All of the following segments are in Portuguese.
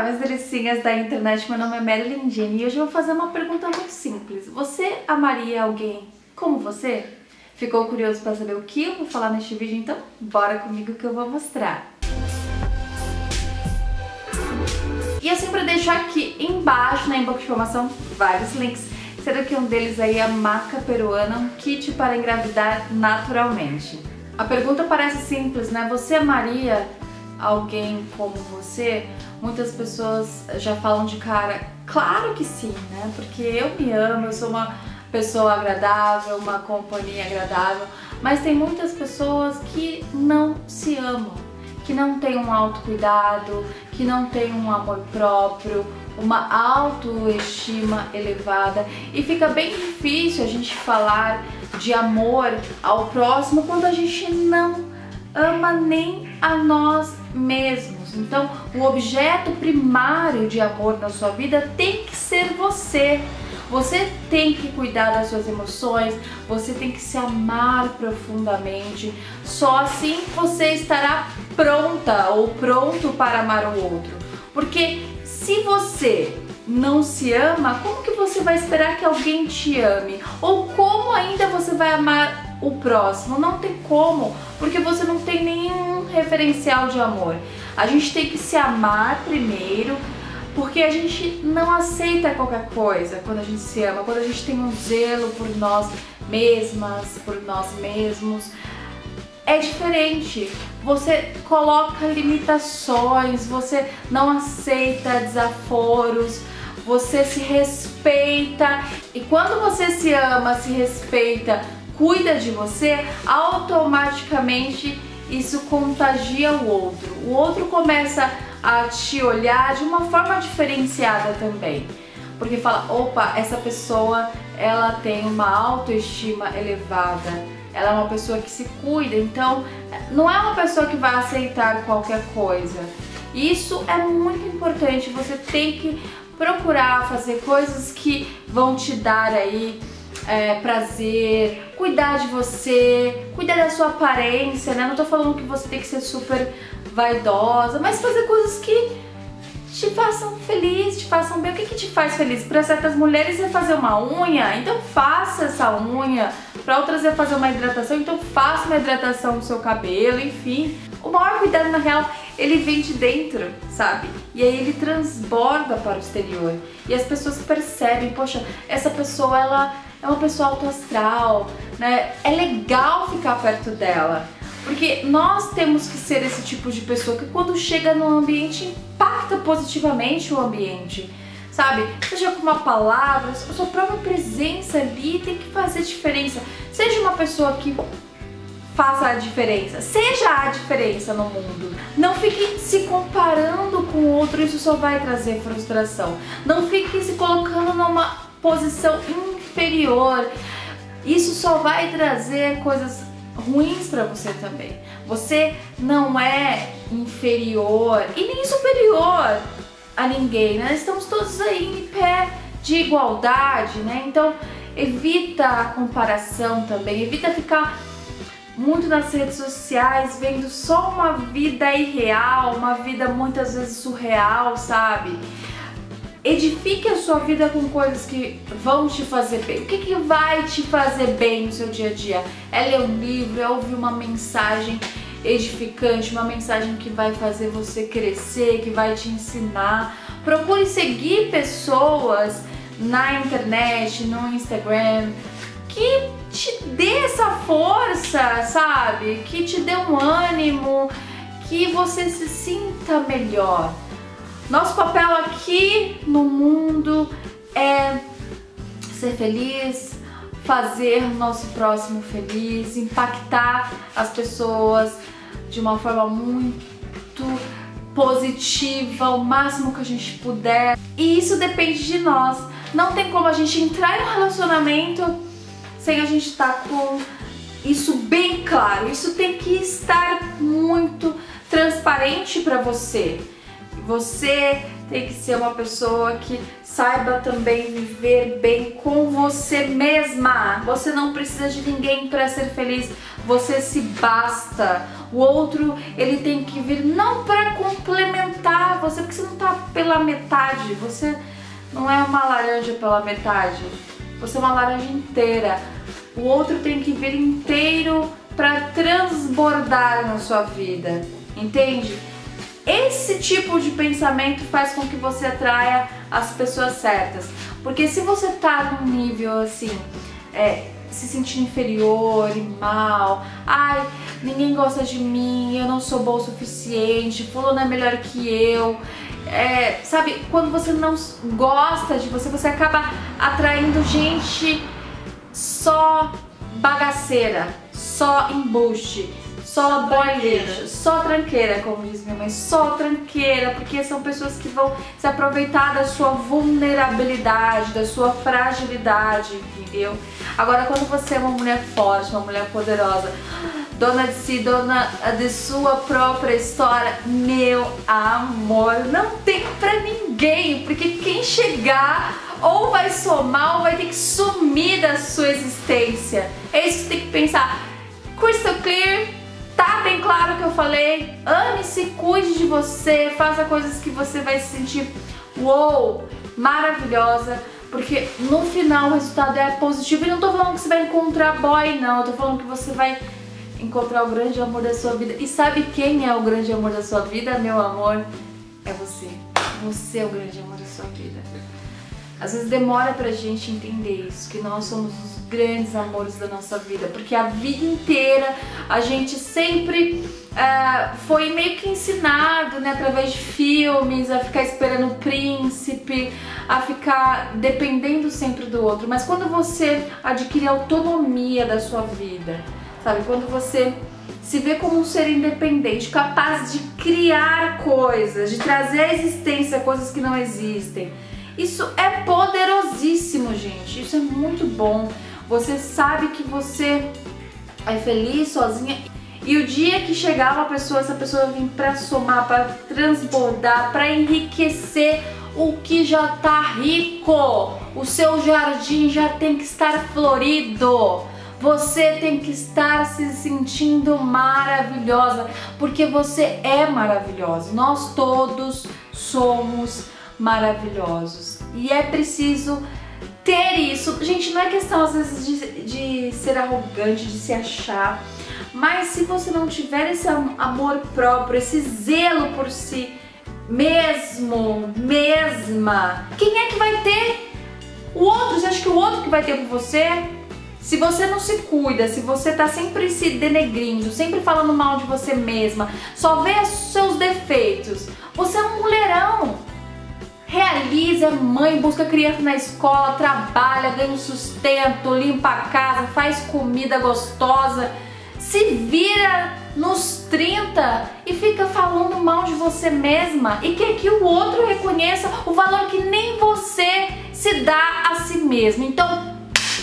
Olá, minhas delicinhas da internet, meu nome é Marilyn Jenny e hoje eu vou fazer uma pergunta muito simples. Você amaria alguém como você? Ficou curioso para saber o que eu vou falar neste vídeo? Então bora comigo que eu vou mostrar. E eu sempre deixo aqui embaixo na inbox de informação vários links, sendo que um deles aí é a maca peruana, um kit para engravidar naturalmente. A pergunta parece simples, né? Você amaria alguém como você, muitas pessoas já falam de cara, claro que sim, né? Porque eu me amo, eu sou uma pessoa agradável, uma companhia agradável, mas tem muitas pessoas que não se amam, que não têm um autocuidado, que não têm um amor próprio, uma autoestima elevada e fica bem difícil a gente falar de amor ao próximo quando a gente não ama nem a nós mesmos. Então, o objeto primário de amor na sua vida tem que ser você. Você tem que cuidar das suas emoções, você tem que se amar profundamente. Só assim você estará pronta ou pronto para amar o outro. Porque se você não se ama, como que você vai esperar que alguém te ame? Ou como ainda você vai amar o próximo. Não tem como, porque você não tem nenhum referencial de amor. A gente tem que se amar primeiro, porque a gente não aceita qualquer coisa quando a gente se ama, quando a gente tem um zelo por nós mesmas, por nós mesmos. É diferente. Você coloca limitações, você não aceita desaforos, você se respeita. E quando você se ama, se respeita, cuida de você, automaticamente isso contagia o outro. O outro começa a te olhar de uma forma diferenciada também. Porque fala, opa, essa pessoa, ela tem uma autoestima elevada. Ela é uma pessoa que se cuida, então não é uma pessoa que vai aceitar qualquer coisa. Isso é muito importante, você tem que procurar fazer coisas que vão te dar aí é, prazer, cuidar de você, cuidar da sua aparência, né? Não tô falando que você tem que ser super vaidosa, mas fazer coisas que te façam feliz, te façam bem. O que, que te faz feliz? Para certas mulheres é fazer uma unha, então faça essa unha. Para outras é fazer uma hidratação, então faça uma hidratação no seu cabelo, enfim. O maior cuidado na real, ele vem de dentro, sabe? E aí ele transborda para o exterior. E as pessoas percebem, poxa, essa pessoa ela é uma pessoa autoastral, né? É legal ficar perto dela. Porque nós temos que ser esse tipo de pessoa que quando chega no ambiente impacta positivamente o ambiente, sabe? Seja com uma palavra, a sua própria presença ali tem que fazer diferença. Seja uma pessoa que faça a diferença, seja a diferença no mundo. Não fique se comparando com outro, isso só vai trazer frustração. Não fique se colocando numa posição inferior. Isso só vai trazer coisas ruins para você também. Você não é inferior e nem superior a ninguém, né? Estamos todos aí em pé de igualdade, né? Então evita a comparação também, evita ficar muito nas redes sociais vendo só uma vida irreal, uma vida muitas vezes surreal, sabe? Edifique a sua vida com coisas que vão te fazer bem. O que, que vai te fazer bem no seu dia a dia? É ler um livro, é ouvir uma mensagem edificante, uma mensagem que vai fazer você crescer, que vai te ensinar. Procure seguir pessoas na internet, no Instagram, que te dê essa força, sabe? Que te dê um ânimo, que você se sinta melhor. Nosso papel aqui no mundo é ser feliz, fazer nosso próximo feliz, impactar as pessoas de uma forma muito positiva, o máximo que a gente puder. E isso depende de nós. Não tem como a gente entrar em um relacionamento sem a gente estar tá com isso bem claro. Isso tem que estar muito transparente para você. Você tem que ser uma pessoa que saiba também viver bem com você mesma. Você não precisa de ninguém para ser feliz. Você se basta. O outro, ele tem que vir não para complementar você, porque você não tá pela metade. Você não é uma laranja pela metade. Você é uma laranja inteira. O outro tem que vir inteiro para transbordar na sua vida. Entende? Esse tipo de pensamento faz com que você atraia as pessoas certas. Porque se você tá num nível assim, é, se sentir inferior e mal, ai, ninguém gosta de mim, eu não sou bom o suficiente, fulano é melhor que eu. É, sabe, quando você não gosta de você, você acaba atraindo gente só bagaceira, só embuste, só boy lixo, só tranqueira, como diz minha mãe, só tranqueira, porque são pessoas que vão se aproveitar da sua vulnerabilidade, da sua fragilidade, entendeu? Agora, quando você é uma mulher forte, uma mulher poderosa, dona de si, dona de sua própria história, meu amor, não tem pra ninguém, porque quem chegar ou vai somar ou vai ter que sumir da sua existência. É isso que você tem que pensar. Crystal clear, tá bem claro que eu falei. Ame-se, cuide de você, faça coisas que você vai se sentir uou, maravilhosa. Porque no final o resultado é positivo. E não tô falando que você vai encontrar boy, não. Eu tô falando que você vai encontrar o grande amor da sua vida. E sabe quem é o grande amor da sua vida, meu amor? É você. Você é o grande amor da sua vida. Às vezes demora pra gente entender isso, que nós somos os grandes amores da nossa vida, porque a vida inteira a gente sempre uh, foi meio que ensinado, né, através de filmes, a ficar esperando o príncipe, a ficar dependendo sempre do outro. Mas quando você adquire autonomia da sua vida, sabe, quando você se vê como um ser independente, capaz de criar coisas, de trazer à existência coisas que não existem isso é poderosíssimo, gente. Isso é muito bom. Você sabe que você é feliz sozinha e o dia que chegar uma pessoa, essa pessoa vir para somar, para transbordar, para enriquecer o que já tá rico. O seu jardim já tem que estar florido. Você tem que estar se sentindo maravilhosa, porque você é maravilhosa. Nós todos somos maravilhosos. E é preciso ter isso. Gente, não é questão às vezes de, de ser arrogante, de se achar, mas se você não tiver esse amor próprio, esse zelo por si mesmo, mesma, quem é que vai ter? O outro, você acha que o outro que vai ter por você? Se você não se cuida, se você tá sempre se denegrindo, sempre falando mal de você mesma, só vê os seus defeitos, você é um mulherão realiza, é mãe, busca criança na escola, trabalha, ganha um sustento, limpa a casa, faz comida gostosa, se vira nos 30 e fica falando mal de você mesma e quer que o outro reconheça o valor que nem você se dá a si mesmo. Então,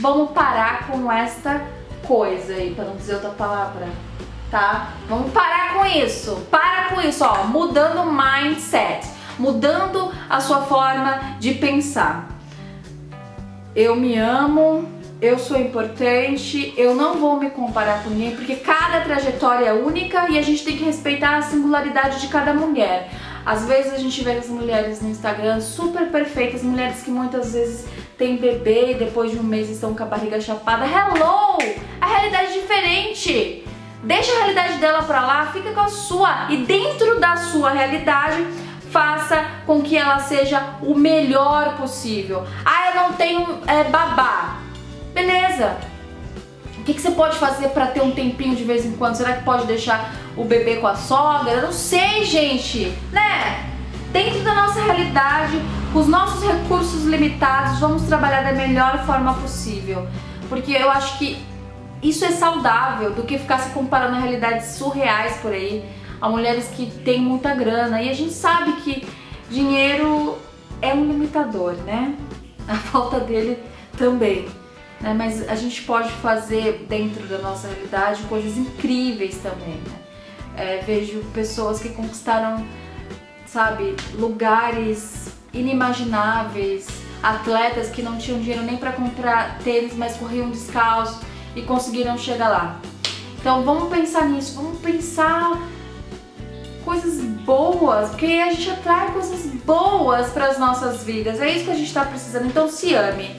vamos parar com esta coisa aí, para não dizer outra palavra, tá? Vamos parar com isso. Para com isso, ó, mudando o mindset mudando a sua forma de pensar. Eu me amo, eu sou importante, eu não vou me comparar com ninguém, porque cada trajetória é única e a gente tem que respeitar a singularidade de cada mulher. Às vezes a gente vê as mulheres no Instagram super perfeitas, mulheres que muitas vezes têm bebê e depois de um mês estão com a barriga chapada. Hello! A realidade é diferente! Deixa a realidade dela pra lá, fica com a sua. E dentro da sua realidade, faça com que ela seja o melhor possível. Ah, eu não tenho é, babá. Beleza. O que, que você pode fazer para ter um tempinho de vez em quando? Será que pode deixar o bebê com a sogra? Eu não sei, gente. Né? Dentro da nossa realidade, com os nossos recursos limitados, vamos trabalhar da melhor forma possível. Porque eu acho que isso é saudável do que ficar se comparando a realidades surreais por aí a mulheres que têm muita grana. E a gente sabe que dinheiro é um limitador, né? A falta dele também. Né? Mas a gente pode fazer dentro da nossa realidade coisas incríveis também. Né? É, vejo pessoas que conquistaram, sabe, lugares inimagináveis, atletas que não tinham dinheiro nem para comprar tênis, mas corriam descalço e conseguiram chegar lá. Então vamos pensar nisso, vamos pensar coisas boas, porque a gente atrai coisas boas para as nossas vidas. É isso que a gente está precisando. Então se ame.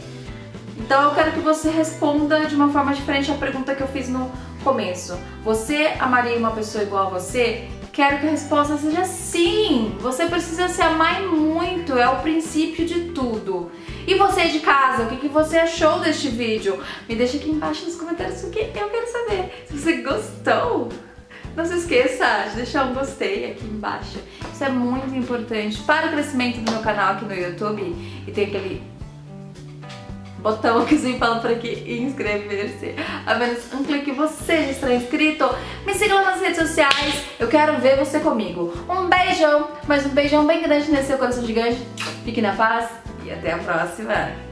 Então eu quero que você responda de uma forma diferente a pergunta que eu fiz no começo. Você amaria uma pessoa igual a você? Quero que a resposta seja sim. Você precisa se amar muito, é o princípio de tudo. E você de casa, o que, que você achou deste vídeo? Me deixa aqui embaixo nos comentários porque eu quero saber. Se você gostou, não se esqueça de deixar um gostei aqui embaixo. Isso é muito importante para o crescimento do meu canal aqui no YouTube. E tem aquele botão que você fala por aqui inscrever-se. Apenas um clique você já está inscrito. Me siga lá nas redes sociais. Eu quero ver você comigo. Um beijão, mas um beijão bem grande nesse seu coração gigante. Fique na paz e até a próxima.